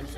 Much